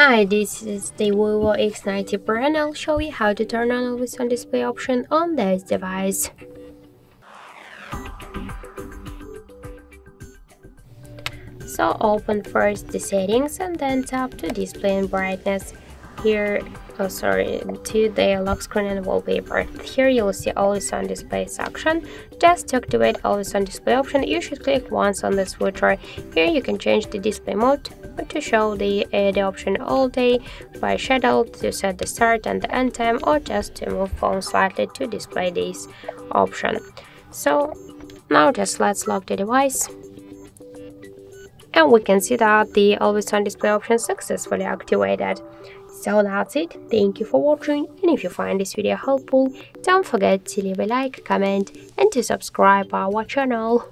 Hi, this is the Vivo X90 Pro and I'll show you how to turn on always on display option on this device. So open first the settings and then tap to display and brightness. Here, oh sorry, to the lock screen and wallpaper. Here you'll see always on display section. Just to activate always on display option, you should click once on the switcher. Here you can change the display mode to show the, uh, the option all day by shadow to set the start and the end time or just to move phone slightly to display this option. So now just let's lock the device and we can see that the always on display option successfully activated. So that's it, thank you for watching and if you find this video helpful, don't forget to leave a like, comment and to subscribe our channel.